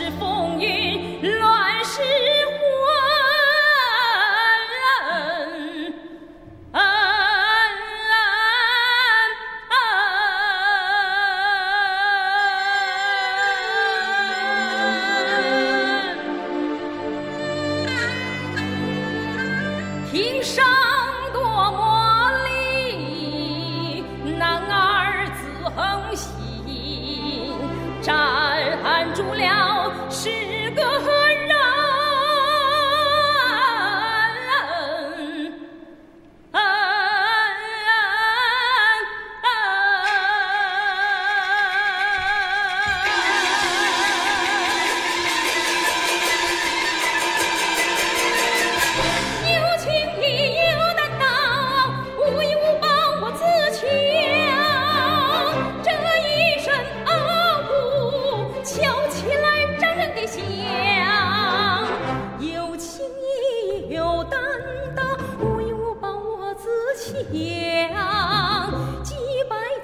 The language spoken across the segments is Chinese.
是风雨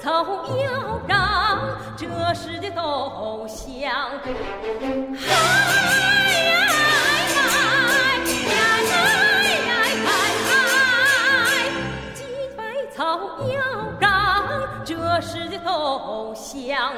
草要长，这时的都香。哎呀，草要长，这时的都香。